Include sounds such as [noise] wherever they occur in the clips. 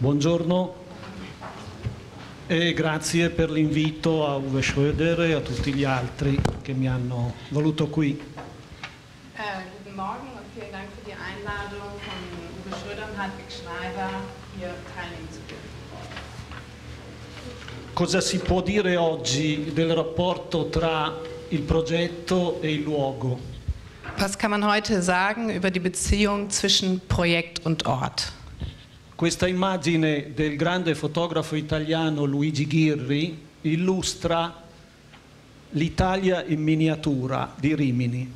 Buongiorno e grazie per l'invito a Uwe Schröder e a tutti gli altri che mi hanno voluto qui. Äh, guten Morgen und vielen Dank für die Einladung von Uwe Schröder und Hartwig Schneider, hier teilnehmen zu dürfen. Cosa si può dire oggi del rapporto tra il progetto e il luogo? Was kann man heute sagen über die Beziehung zwischen Projekt und Ort? Questa immagine del grande fotografo italiano Luigi Ghirri illustra l'Italia in miniatura di Rimini.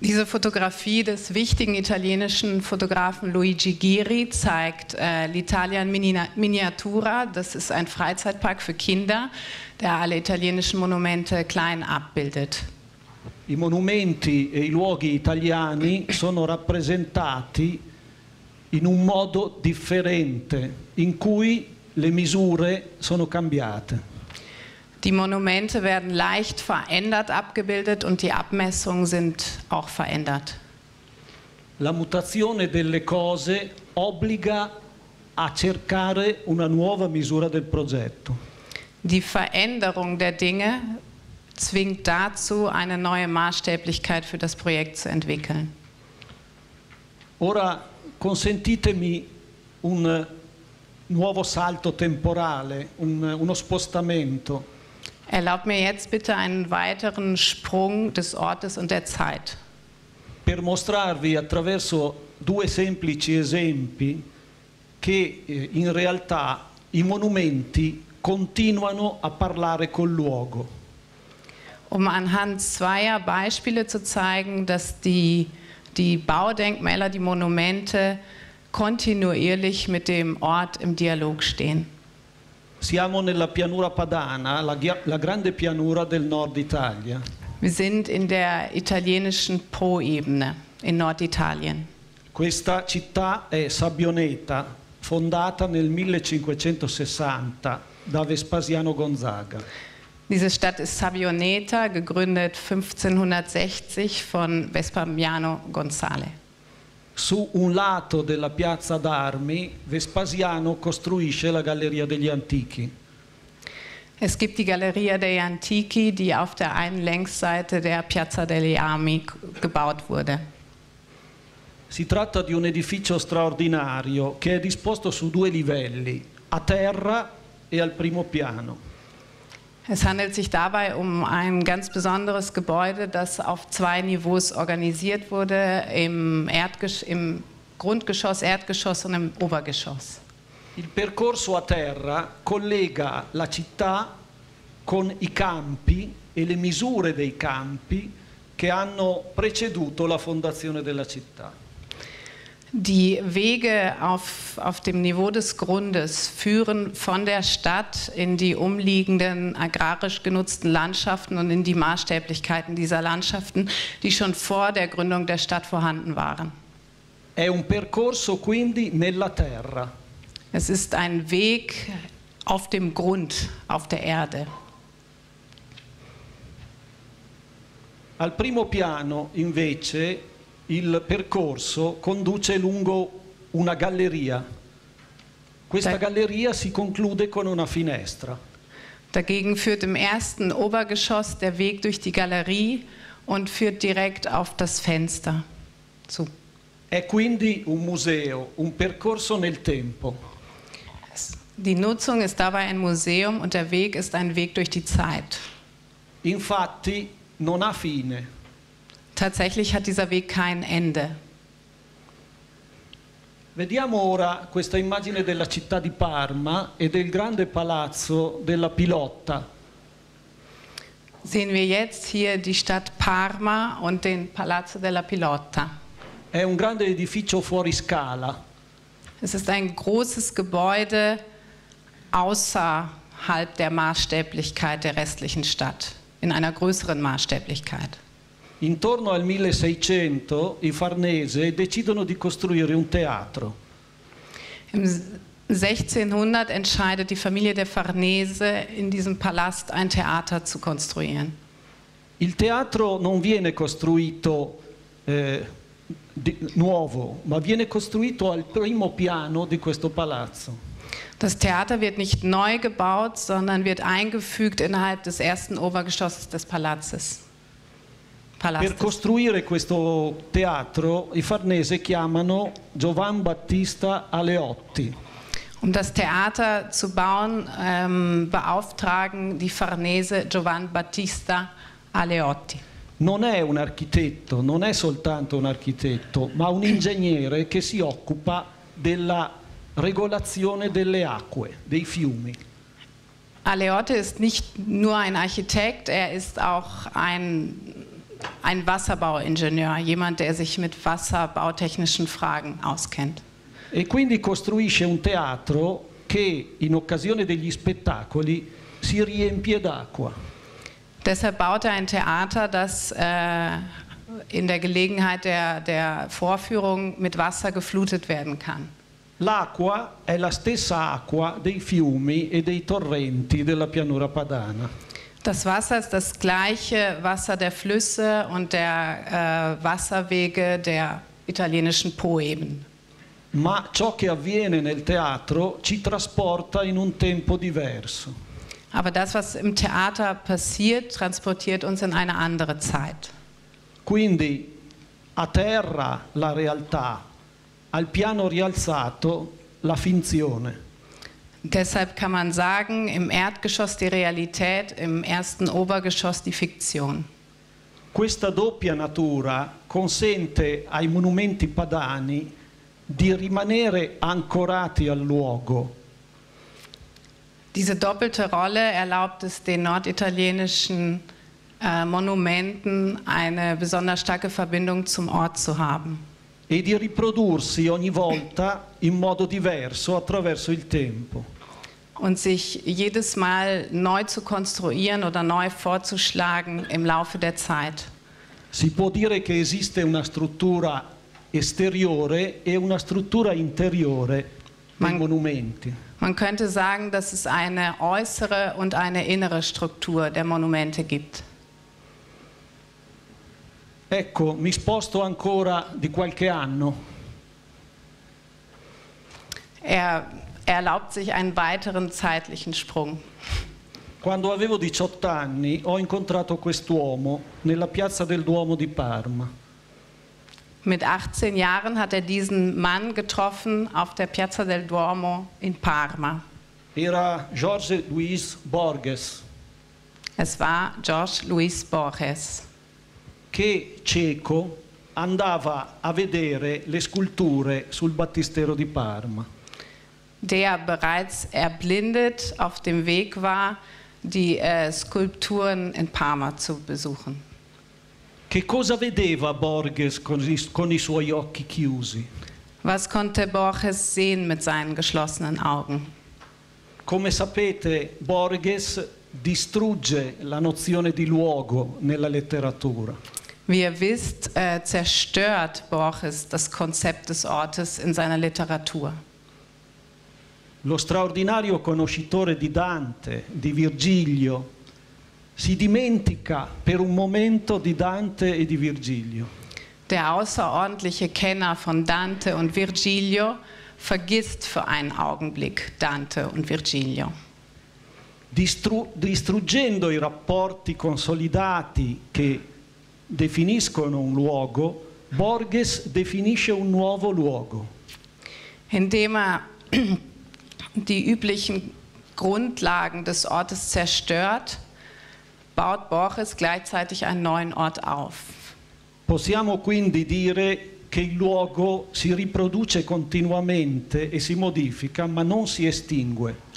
Diese Fotografie des wichtigen italienischen Fotografen Luigi Ghiri zeigt äh, l'Italia in Mini- Miniatura. Das ist ein Freizeitpark für Kinder, der alle italienischen Monumente klein abbildet. I monumenti e i luoghi italiani sono rappresentati in un modo differente, in cui le misure sono cambiate. Die Monumente werden leicht verändert abgebildet und die Abmessungen sind auch verändert. La mutazione delle cose obbliga a cercare una nuova misura del progetto. Die Veränderung der Dinge zwingt dazu, eine neue Maßstäblichkeit für das Projekt zu entwickeln. Ora consentitemi un nuovo salto temporale, un- uno spostamento. Erlaubt mir jetzt bitte einen weiteren Sprung des Ortes und der Zeit, per mostrarvi attraverso due semplici esempi che eh, in realtà i monumenti continuano a parlare col luogo. um anhand zweier Beispiele zu zeigen, dass die, die Baudenkmäler, die Monumente kontinuierlich mit dem Ort im Dialog stehen. Siamo nella pianura padana, la, la grande pianura del nord Italia. Wir sind in der italienischen Po-Ebene in Norditalien. Questa città è Sabioneta, fondata nel 1560 da Vespasiano Gonzaga. Diese Stadt ist Sabioneta, gegründet 1560 von Vespasiano Gonzale. Su un lato della piazza d'armi Vespasiano costruisce la Galleria degli Antichi. Es gibt die Galleria dei Antichi, die auf der einen Längsseite der Piazza degli Armi gebaut wurde. Si tratta di un edificio straordinario che è disposto su due livelli, a terra e al primo piano. Es handelt sich dabei um ein ganz besonderes Gebäude, das auf zwei Niveaus organisiert wurde, im, Erdgesch im Grundgeschoss, Erdgeschoss und im Obergeschoss. Il percorso a terra collega la città con i campi e le misure dei campi che hanno preceduto la fondazione della città. Die Wege auf, auf dem Niveau des Grundes führen von der Stadt in die umliegenden agrarisch genutzten Landschaften und in die Maßstäblichkeiten dieser Landschaften, die schon vor der Gründung der Stadt vorhanden waren. È un percorso quindi nella terra. Es ist ein Weg auf dem Grund, auf der Erde. Al primo piano, invece, il percorso conduce lungo una galleria. Questa galleria si conclude con una finestra. Dagegen führt im ersten Obergeschoss der Weg durch die Galerie und führt direkt auf das Fenster zu. È quindi un museo, un percorso nel tempo. Die Nutzung ist dabei ein Museum und der Weg ist ein Weg durch die Zeit. Infatti non ha fine. Tatsächlich hat dieser Weg kein Ende. Vediamo ora questa immagine della città di Parma e del grande palazzo della Pilotta. Sehen wir jetzt hier die Stadt Parma und den Palazzo della Pilotta. È un grande edificio fuori scala, Es ist ein großes Gebäude außerhalb der Maßstäblichkeit der restlichen Stadt, in einer größeren Maßstäblichkeit. Intorno al 1600 i Farnese decidono di costruire un teatro. Im 1600 entscheidet die Familie der Farnese, in diesem Palast ein Theater zu konstruieren. Il teatro non viene costruito eh, di- nuovo, ma viene costruito al primo piano di questo palazzo. Das Theater wird nicht neu gebaut, sondern wird eingefügt innerhalb des ersten Obergeschosses des Palazzes. Per costruire questo teatro i Farnese chiamano Giovan Battista Aleotti. Um das Theater zu bauen, ähm, beauftragen die Farnese Giovan Battista Aleotti. Non è un architetto, non è soltanto un architetto, ma un ingegnere che si occupa della regolazione delle acque, dei fiumi. Aleotti ist nicht nur ein Architekt, er ist auch ein, ein Wasserbauingenieur, jemand, der sich mit wasserbautechnischen Fragen auskennt. E quindi costruisce un teatro che in occasione degli spettacoli si riempie d'acqua. Deshalb baut er ein Theater, das äh, in der Gelegenheit der, der Vorführung mit Wasser geflutet werden kann. L'acqua è la stessa acqua dei fiumi e dei torrenti della pianura padana. Das Wasser ist das gleiche Wasser der Flüsse und der äh, Wasserwege der italienischen Poeben. Ma ciò che avviene nel teatro ci trasporta in un tempo diverso. Aber das, was im Theater passiert, transportiert uns in eine andere Zeit. Quindi a terra la realtà, al piano rialzato la finzione. Deshalb kann man sagen, im Erdgeschoss die Realität, im ersten Obergeschoss die Fiktion. Questa doppia natura consente ai monumenti padani di rimanere ancorati al luogo, Diese doppelte Rolle erlaubt es den norditalienischen äh, Monumenten, eine besonders starke Verbindung zum Ort zu haben e di riprodursi ogni volta in modo diverso attraverso il tempo. und sich jedes Mal neu zu konstruieren oder neu vorzuschlagen im Laufe der Zeit. Si può dire che esiste una struttura esteriore e una struttura interiore dei Man- monumenti. Man könnte sagen, dass es eine äußere und eine innere Struktur der Monumente gibt. Ecco, mi sposto ancora di qualche anno. Er erlaubt sich einen weiteren zeitlichen Sprung. Quando avevo 18 anni ho incontrato quest'uomo nella piazza del Duomo di Parma. Mit 18 Jahren hat er diesen Mann getroffen auf der Piazza del Duomo in Parma. Era Jorge Luis Borges, Es war George Luis Borges, che cieco andava a vedere le sculture sul battistero di Parma. der bereits erblindet auf dem Weg war, die äh, Skulpturen in Parma zu besuchen. Che cosa vedeva Borges con i, con i suoi occhi chiusi? Was konnte Borges sehen mit seinen geschlossenen Augen? Come sapete, Borges distrugge la nozione di luogo nella letteratura. Wie ihr wisst, äh, zerstört Borges das Konzept des Ortes in seiner Literatur. Lo straordinario conoscitore di Dante, di Virgilio, si dimentica per un momento di Dante e di Virgilio. Der außerordentliche Kenner von Dante und Virgilio vergisst für einen Augenblick Dante und Virgilio. Distru- distruggendo i rapporti consolidati che definiscono un luogo, Borges definisce un nuovo luogo. Indem er [clears throat] die üblichen Grundlagen des Ortes zerstört, baut Borges gleichzeitig einen neuen Ort auf. Possiamo quindi dire che il luogo si riproduce continuamente e si modifica, ma non si estingue.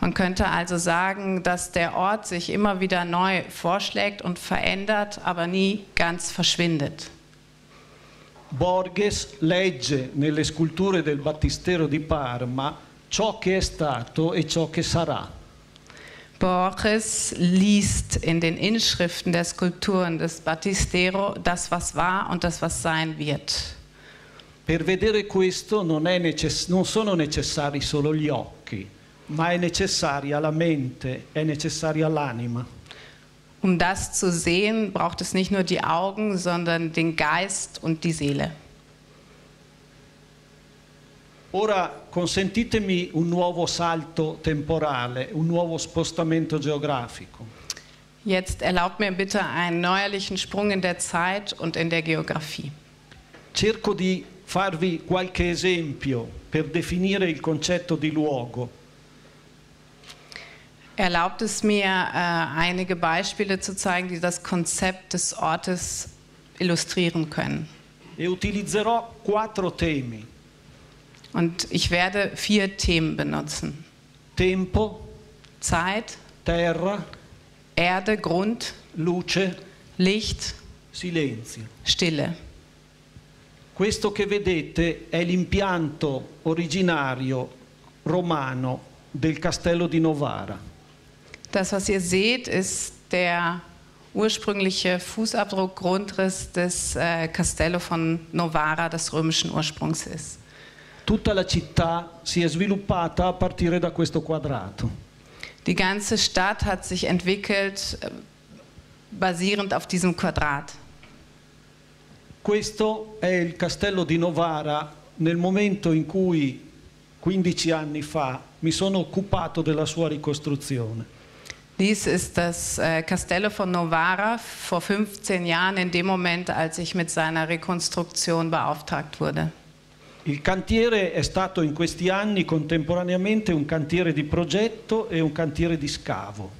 Man könnte also sagen, dass der Ort sich immer wieder neu vorschlägt und verändert, aber nie ganz verschwindet. Borges legge nelle sculture del Battistero di Parma ciò che è stato e ciò che sarà. Borges liest in den Inschriften der Skulpturen des Battistero das, was war und das, was sein wird. Per vedere questo non, non sono necessari solo gli occhi, ma è necessaria la mente, è necessaria l'anima. Um das zu sehen, braucht es nicht nur die Augen, sondern den Geist und die Seele. Ora consentitemi un nuovo salto temporale, un nuovo spostamento geografico. Jetzt erlaubt mir bitte einen neuerlichen Sprung in der Zeit und in der Geografie. Cerco di farvi qualche esempio per definire il concetto di luogo. Erlaubt es mir, äh, einige Beispiele zu zeigen, die das Konzept des Ortes illustrieren können. E utilizzerò quattro temi. Und ich werde vier Themen benutzen. Tempo, Zeit, terra, Erde, Grund, luce, Licht, silenzio. Stille. Questo che vedete è l'impianto originario romano del castello di Novara. Das, was ihr seht, ist der ursprüngliche Fußabdruck, Grundriss des äh, Castello von Novara, des römischen Ursprungs ist. Tutta la città si è sviluppata a partire da questo quadrato. Die ganze Stadt hat sich entwickelt äh, basierend auf diesem Quadrat. Questo è il castello di Novara nel momento in cui 15 anni fa mi sono occupato della sua ricostruzione. Dies ist das äh, Castello von Novara vor 15 Jahren, in dem Moment, als ich mit seiner Rekonstruktion beauftragt wurde. Il cantiere è stato in questi anni contemporaneamente un cantiere di progetto e un cantiere di scavo.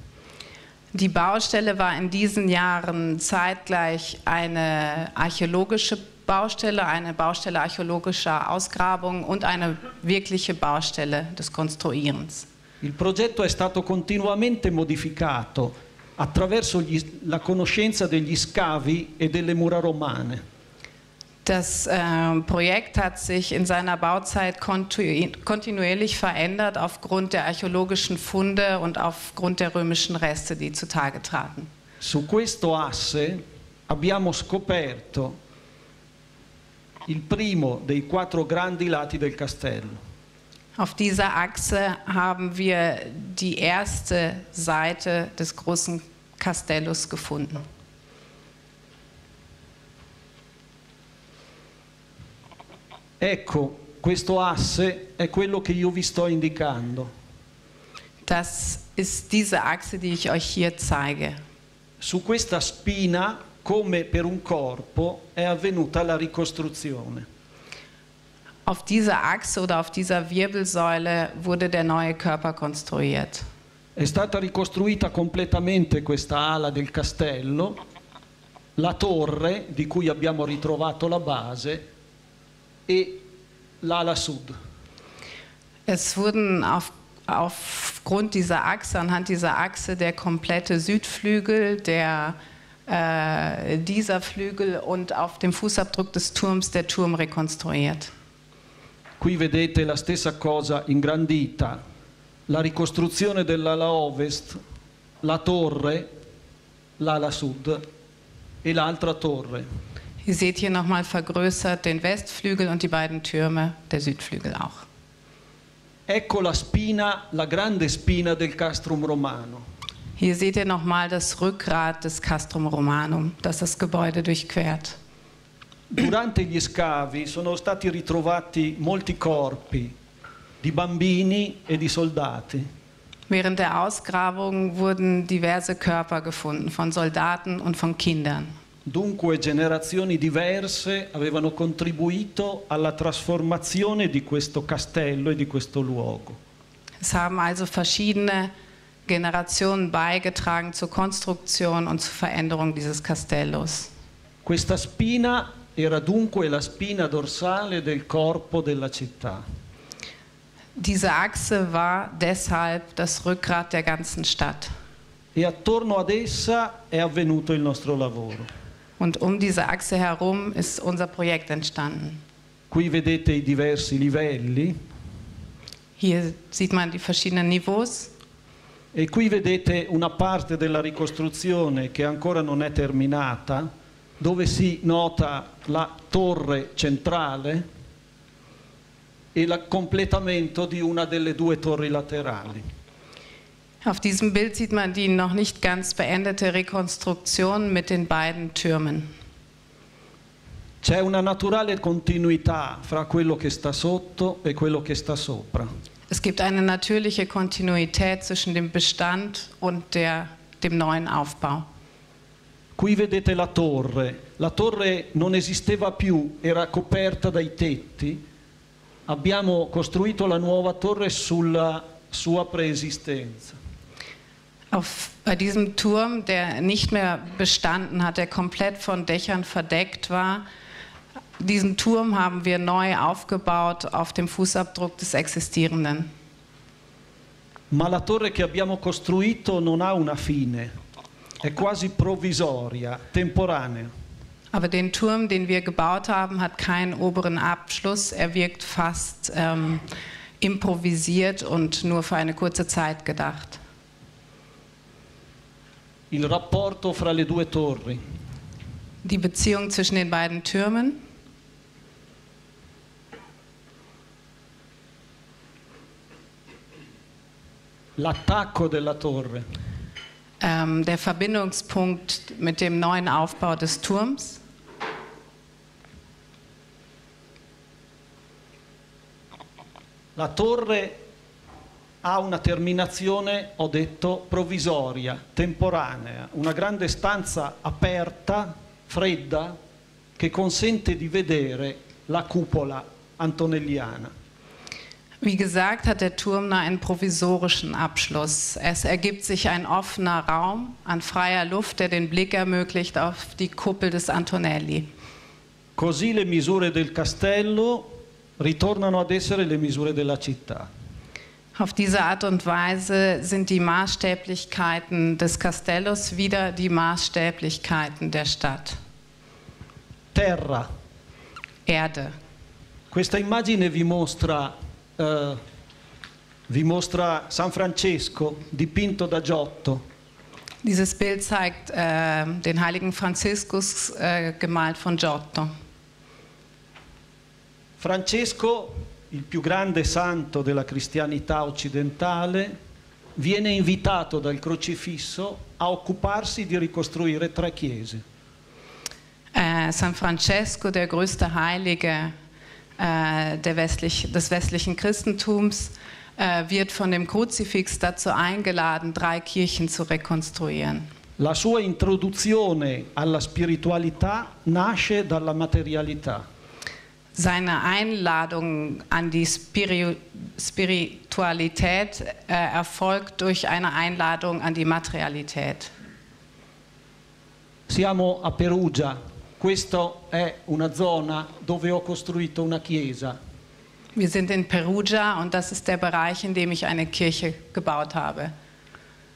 Die Baustelle war in diesen Jahren zeitgleich eine archäologische Baustelle, eine Baustelle archäologischer Ausgrabung und eine wirkliche Baustelle des Konstruierens. Il progetto è stato continuamente modificato attraverso gli- la conoscenza degli scavi e delle mura romane. Das äh, Projekt hat sich in seiner Bauzeit kontinuierlich verändert aufgrund der archäologischen Funde und aufgrund der römischen Reste, die zutage traten. Su questo asse abbiamo scoperto il primo dei quattro grandi lati del castello. Auf dieser Achse haben wir die erste Seite des großen Castellus gefunden. Ecco, questo asse è quello che io vi sto indicando. Das ist diese Achse, die ich euch hier zeige. Su questa spina, come per un corpo, è avvenuta la ricostruzione. Auf dieser Achse oder auf dieser Wirbelsäule wurde der neue Körper konstruiert. È stata ricostruita completamente questa ala del castello, la torre di cui abbiamo ritrovato la base e l'ala sud. Es wurden auf, aufgrund dieser Achse, anhand dieser Achse, der komplette Südflügel, der, äh, dieser Flügel und auf dem Fußabdruck des Turms der Turm rekonstruiert. Qui vedete la stessa cosa ingrandita, la ricostruzione dell'ala ovest, la torre, l'ala sud e l'altra torre. Ihr seht hier nochmal vergrößert den Westflügel und die beiden Türme, der Südflügel auch. Ecco la spina, la grande spina del castrum romano. Hier seht ihr nochmal das Rückgrat des Castrum Romanum, das das Gebäude durchquert. Durante gli scavi sono stati ritrovati molti corpi di bambini e di soldati. Während der Ausgrabung wurden diverse Körper gefunden von Soldaten und von Kindern. Dunque generazioni diverse avevano contribuito alla trasformazione di questo castello e di questo luogo. Es haben also verschiedene Generationen beigetragen zur Konstruktion und zur Veränderung dieses Castellos. Questa spina era dunque la spina dorsale del corpo della città. Diese Achse war deshalb das Rückgrat der ganzen Stadt. E attorno ad essa è avvenuto il nostro lavoro. Und um diese Achse herum ist unser Projekt entstanden. Qui vedete i diversi livelli Hier sieht man die verschiedenen Niveaus. e qui vedete una parte della ricostruzione che ancora non è terminata, dove si nota la torre centrale e il completamento di una delle due torri laterali. Auf diesem Bild sieht man die noch nicht ganz beendete Rekonstruktion mit den beiden Türmen. C'è una naturale continuità fra quello che sta sotto e quello che sta sopra. Es gibt eine natürliche Kontinuität zwischen dem Bestand und der, dem neuen Aufbau. Qui vedete la torre. La torre non esisteva più, era coperta dai tetti. Abbiamo costruito la nuova torre sulla sua preesistenza. Auf bei diesem Turm, der nicht mehr bestanden hat, der komplett von Dächern verdeckt war, diesen Turm haben wir neu aufgebaut auf dem Fußabdruck des Existierenden. Ma la torre che abbiamo costruito non ha una fine, è quasi provvisoria, temporanea. Aber den Turm, den wir gebaut haben, hat keinen oberen Abschluss. Er wirkt fast ähm, improvisiert und nur für eine kurze Zeit gedacht. Il rapporto fra le due torri. Die Beziehung zwischen den beiden Türmen, L'attacco della torre. Ähm, der Verbindungspunkt mit dem neuen Aufbau des Turms, La torre ha una terminazione, ho detto, provvisoria, temporanea, una grande stanza aperta, fredda, che consente di vedere la cupola antonelliana. Wie gesagt, hat der Turm nur einen provisorischen Abschluss. Es ergibt sich ein offener Raum an freier Luft, der den Blick ermöglicht auf die Kuppel des Antonelli. Così le misure del castello ritornano ad essere le misure della città. Auf diese Art und Weise sind die Maßstäblichkeiten des Castellos wieder die Maßstäblichkeiten der Stadt. Terra. Erde. Questa immagine vi mostra, eh, vi mostra San Francesco dipinto da Giotto. Dieses Bild zeigt äh, den heiligen Franziskus, äh, gemalt von Giotto. Francesco, il più grande santo della cristianità occidentale, viene invitato dal crocifisso a occuparsi di ricostruire tre chiese. Äh, San Francesco, der größte Heilige westlich, des westlichen Christentums, äh, wird von dem Kruzifix dazu eingeladen, drei Kirchen zu rekonstruieren. La sua introduzione alla spiritualità nasce dalla materialità. Seine Einladung an die Spiri Spiritualität äh, erfolgt durch eine Einladung an die Materialität. Siamo a Perugia, questa è una zona dove ho costruito una chiesa. Wir sind in Perugia und das ist der Bereich, in dem ich eine Kirche gebaut habe.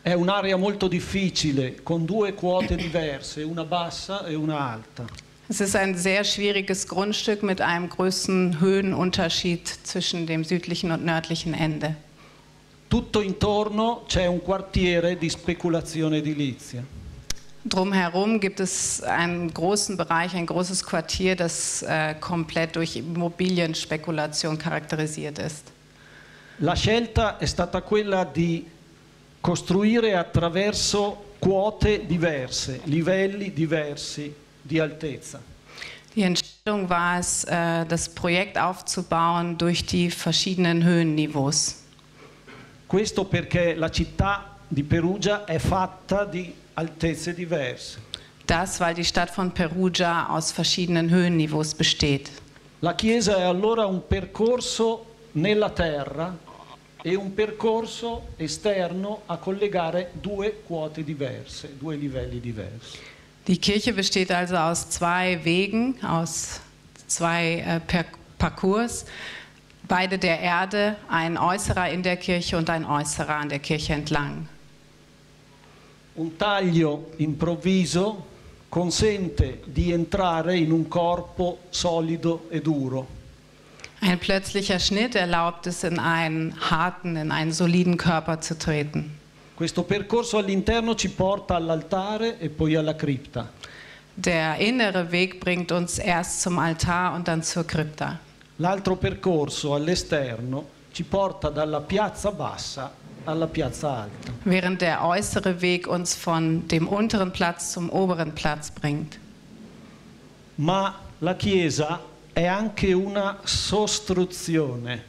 È un'area molto difficile, con due quote diverse, una bassa e una alta. Es ist ein sehr schwieriges Grundstück mit einem größten Höhenunterschied zwischen dem südlichen und nördlichen Ende. Tutto intorno c'è un quartiere di speculazione edilizia. Drumherum gibt es einen großen Bereich, ein großes Quartier, das äh, komplett durch Immobilienspekulation charakterisiert ist. La scelta è stata quella di costruire attraverso quote diverse, livelli diversi di altezza. Die Entscheidung war es, äh, das Projekt aufzubauen durch die verschiedenen Höhenniveaus. Questo perché la città di Perugia è fatta di altezze diverse. Das, weil die Stadt von Perugia aus verschiedenen Höhenniveaus besteht. La chiesa è allora un percorso nella terra e un percorso esterno a collegare due quote diverse, due livelli diversi. Die Kirche besteht also aus zwei Wegen, aus zwei äh, Parcours, beide der Erde, ein äußerer in der Kirche und ein äußerer an der Kirche entlang. Un taglio improvviso consente di entrare in un corpo solido e duro. Ein plötzlicher Schnitt erlaubt es, in einen harten, in einen soliden Körper zu treten. Questo percorso all'interno ci porta all'altare e poi alla cripta. Der innere Weg bringt uns erst zum Altar und dann zur Krypta. L'altro percorso all'esterno ci porta dalla piazza bassa. Während der äußere Weg uns von dem unteren Platz zum oberen Platz bringt. ma la Chiesa è anche una sostruzione.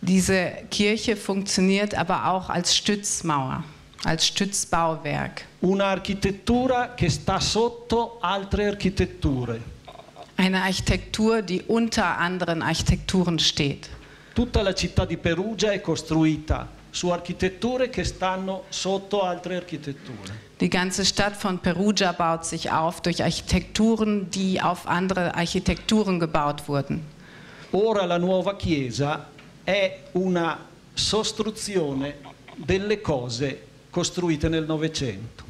Diese Kirche funktioniert aber auch als Stützmauer, als Stützbauwerk. Un'architettura che sta sotto altre architetture. Eine Architektur, die unter anderen Architekturen steht. Tutta la città di Perugia è costruita su architetture che stanno sotto altre architetture. Die ganze Stadt von Perugia baut sich auf durch Architekturen, die auf andere Architekturen gebaut wurden. Ora la nuova Chiesa è una sostruzione delle cose costruite nel Novecento.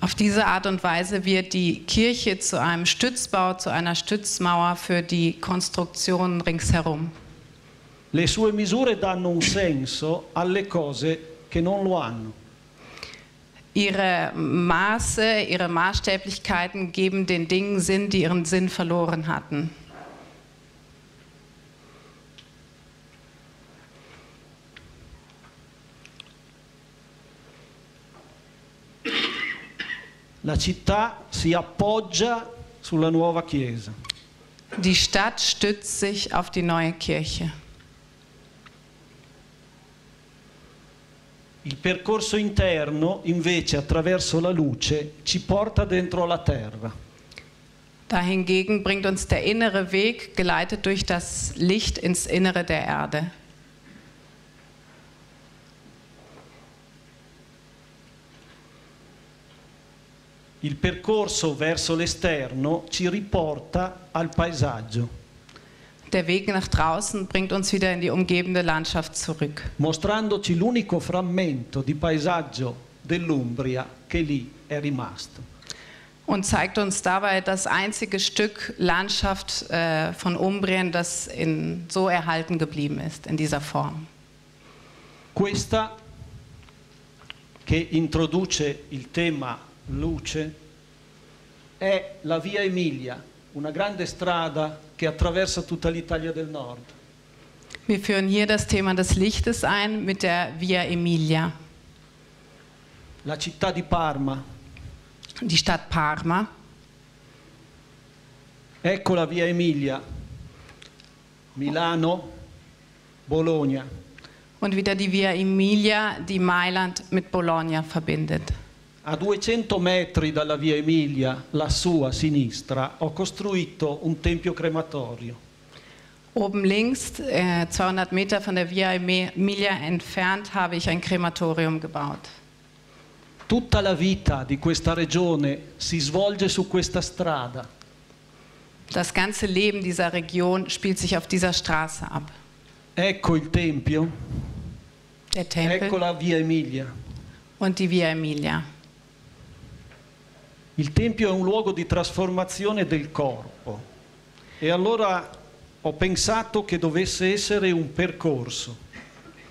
Auf diese Art und Weise wird die Kirche zu einem Stützbau, zu einer Stützmauer für die Konstruktionen ringsherum. Le sue misure danno un senso alle cose che non lo hanno. Ihre Maße, ihre Maßstäblichkeiten geben den Dingen Sinn, die ihren Sinn verloren hatten. La città si appoggia sulla nuova Chiesa. Die Stadt stützt sich auf die neue Kirche. Il percorso interno, invece, attraverso la luce, ci porta dentro la terra. Dahingegen bringt uns der innere Weg, geleitet durch das Licht, ins Innere der Erde. Il percorso verso l'esterno ci riporta al paesaggio, Der Weg nach draußen bringt uns wieder in die umgebende Landschaft zurück, mostrandoci l'unico frammento di paesaggio dell'Umbria che lì è rimasto. und zeigt uns dabei das einzige Stück Landschaft äh, von Umbrien, das in, so erhalten geblieben ist, in dieser Form. Questa che introduce il tema luce è la Via Emilia, una grande strada che attraversa tutta l'Italia del Nord. Wir führen hier das Thema des Lichtes ein mit der Via Emilia, La città di Parma, die Stadt Parma. ecco la Via Emilia, Milano, Bologna, Und wieder die Via Emilia, die Mailand mit Bologna verbindet. A 200 metri dalla via Emilia, lassù a sinistra, ho costruito un tempio crematorio. Oben links, äh, 200 Meter von der Via Emilia entfernt, habe ich ein Krematorium gebaut. Tutta la vita di questa regione si svolge su questa strada. Das ganze Leben dieser Region spielt sich auf dieser Straße ab. Ecco il tempio, Der Tempel ecco la via Emilia. und die Via Emilia. Il tempio è un luogo di trasformazione del corpo e allora ho pensato che dovesse essere un percorso.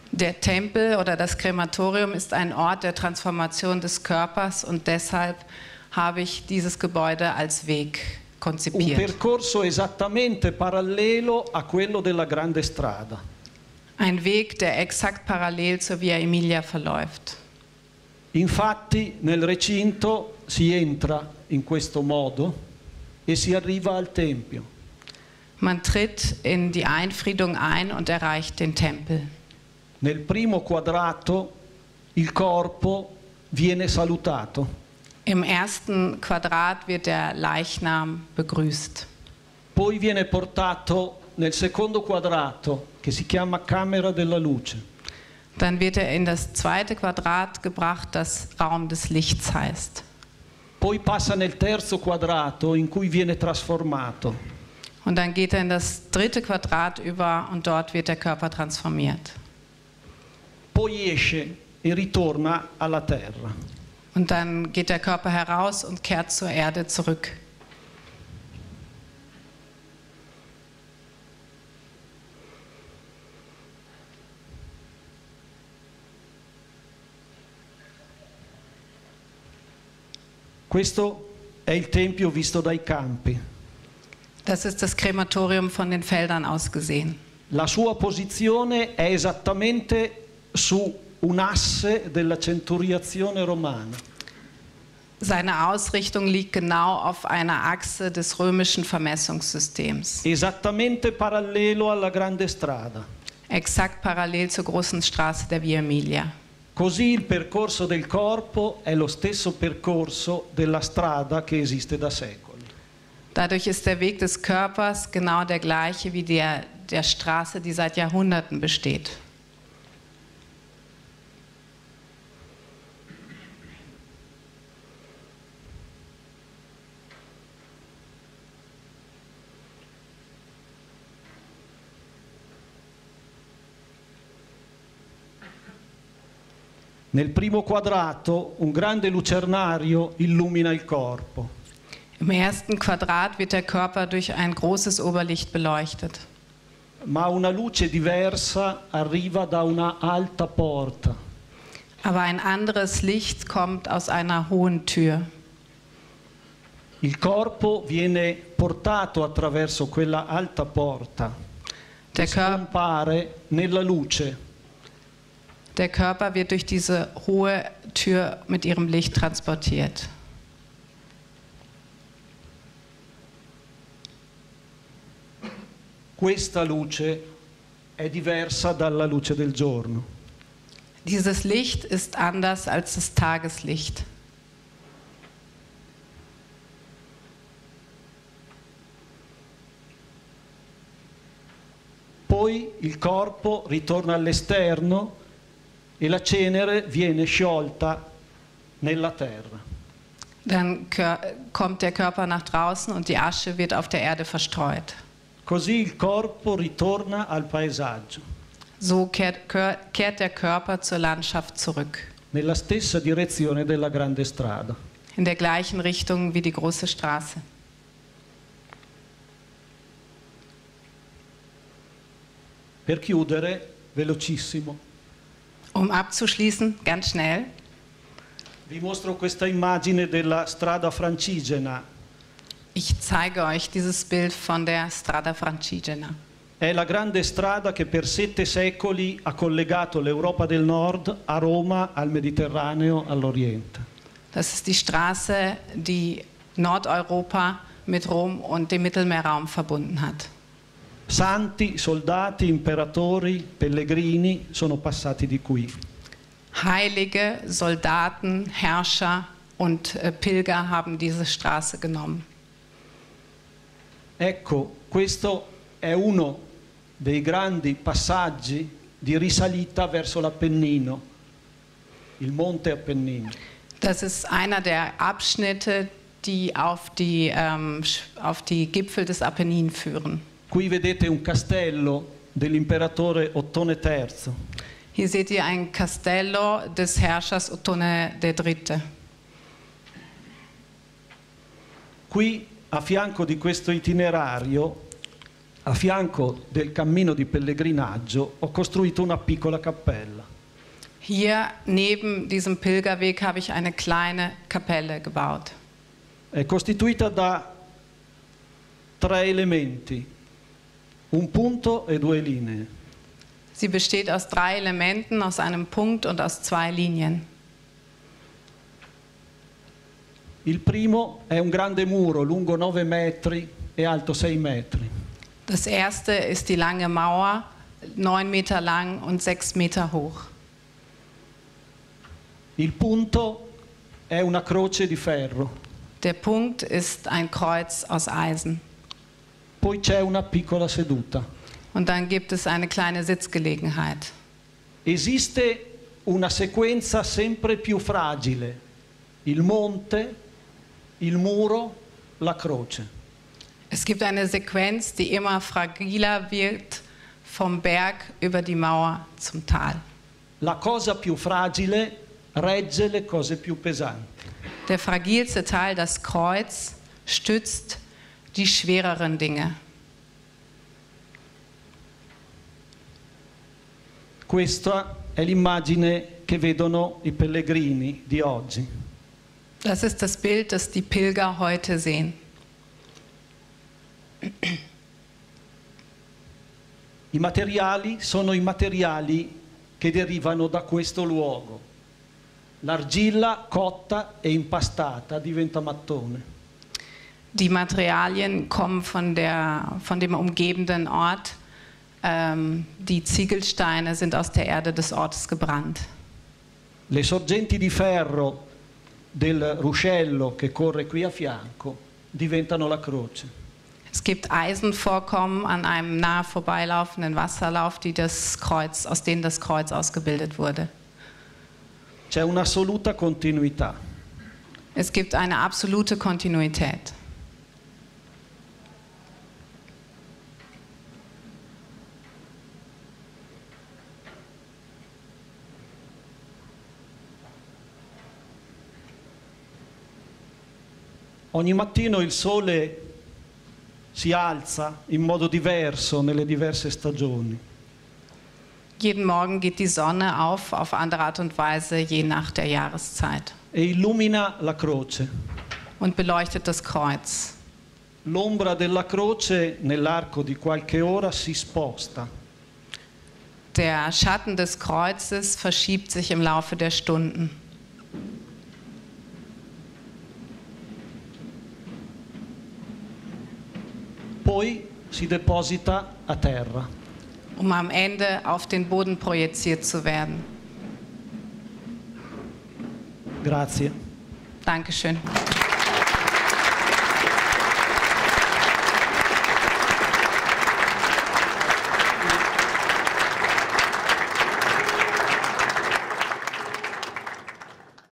Der Tempel oder das Krematorium ist ein Ort der Transformation des Körpers und deshalb habe ich dieses Gebäude als Weg Un konzipiert. percorso esattamente parallelo a quello della grande strada. Ein Weg, der exakt parallel zur Via Emilia verläuft. Infatti nel recinto si entra in questo modo e si arriva al Tempio. Man tritt in die Einfriedung ein und erreicht den Tempel. Nel primo quadrato il corpo viene salutato, Im ersten Quadrat wird der Leichnam begrüßt. poi viene portato nel secondo quadrato che si chiama Camera della Luce. Dann wird er in das zweite Quadrat gebracht, das Raum des Lichts heißt. Poi passa nel terzo quadrato in cui viene trasformato. Und dann geht er in das dritte Quadrat über und dort wird der Körper transformiert. Poi esce e ritorna alla terra. Und dann geht der Körper heraus und kehrt zur Erde zurück. Questo è il Tempio visto dai campi. Das ist das Krematorium von den Feldern aus gesehen. La sua posizione è esattamente su un asse della centuriazione romana. Seine Ausrichtung liegt genau auf einer Achse des römischen Vermessungssystems, esattamente parallelo alla grande strada. exakt parallel zur großen Straße der Via Emilia. Così il percorso del corpo è lo stesso percorso della strada che esiste da secoli. Dadurch ist der Weg des Körpers genau der gleiche wie der der Straße, die seit Jahrhunderten besteht. Nel primo quadrato un grande lucernario illumina il corpo. Im ersten Quadrat wird der Körper durch ein großes Oberlicht beleuchtet. ma una luce diversa arriva da una alta porta. Aber ein anderes Licht kommt aus einer hohen Tür. Il corpo viene portato attraverso quella alta porta Der, Kör scompare nella luce. Der Körper wird durch diese hohe Tür mit ihrem Licht transportiert. Questa luce è diversa dalla luce del giorno. Dieses Licht ist anders als das Tageslicht. Poi il corpo ritorna all'esterno e la cenere viene sciolta nella terra. Dann kommt der Körper nach draußen und die Asche wird auf der Erde verstreut. Così il corpo ritorna al paesaggio, So kehrt, kehrt der Körper zur Landschaft zurück, nella stessa direzione della grande strada. in der gleichen Richtung wie die große Straße. Per chiudere, velocissimo, Um abzuschließen, ganz schnell, vi mostro questa immagine della strada francigena. ich zeige euch dieses Bild von der Strada Francigena. È la grande strada che per sette secoli ha collegato l'Europa del Nord a Roma, al Mediterraneo, all'Oriente. Das ist die Straße, die Nordeuropa mit Rom und dem Mittelmeerraum verbunden hat. Santi, soldati, imperatori, pellegrini sono passati di qui. Heilige, Soldaten, Herrscher und äh, Pilger haben diese Straße genommen. Ecco, questo è uno dei grandi passaggi di risalita verso l'Appennino, il monte Appennino. Das ist einer der Abschnitte, die auf die, ähm, auf die Gipfel des Apennin führen. Qui vedete un castello dell'imperatore Ottone III. Hier seht ihr ein Castello des Herrschers Ottone III. Qui a fianco di questo itinerario, a fianco del cammino di pellegrinaggio, ho costruito una piccola cappella. Hier neben diesem Pilgerweg habe ich eine kleine Kapelle gebaut. È costituita da tre elementi, un punto e due linee. Sie besteht aus drei Elementen, aus einem Punkt und aus zwei Linien. Il primo è un grande muro lungo 9 metri e alto 6 metri. Das erste ist die lange Mauer, neun Meter lang und sechs Meter hoch. Il punto è una croce di ferro. Der Punkt ist ein Kreuz aus Eisen. Poi c'è una piccola seduta. Und dann gibt es eine kleine Sitzgelegenheit. Esiste una sequenza sempre più fragile. Il monte, il muro, la croce. Es gibt eine Sequenz, die immer fragiler wird, vom Berg über die Mauer zum Tal. La cosa più fragile regge le cose più pesanti. Der fragilste Teil, das Kreuz, stützt die schwereren Dinge. Questa è l'immagine che vedono i pellegrini di oggi. Das ist das Bild, das die Pilger heute sehen. I materiali sono i materiali che derivano da questo luogo. L'argilla cotta e impastata diventa mattone. Die Materialien kommen von, der, von dem umgebenden Ort. Ähm, die Ziegelsteine sind aus der Erde des Ortes gebrannt. Le sorgenti di ferro del ruscello che corre qui a fianco diventano la croce. Es gibt Eisenvorkommen an einem nahe vorbeilaufenden Wasserlauf, die das Kreuz, aus denen das Kreuz ausgebildet wurde. C'è un'assoluta continuità. Es gibt eine absolute Kontinuität. Ogni mattino il sole si alza in modo diverso nelle diverse stagioni. Jeden Morgen geht die Sonne auf, auf andere Art und Weise, je nach der Jahreszeit e illumina la croce. und beleuchtet das Kreuz. L'ombra della croce nell'arco di qualche ora si sposta. Der Schatten des Kreuzes verschiebt sich im Laufe der Stunden. Poi si deposita a terra. um am Ende auf den Boden projiziert zu werden. Grazie. Dankeschön.